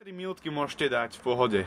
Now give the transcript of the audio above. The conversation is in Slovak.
3 minútky môžete dať v pohode.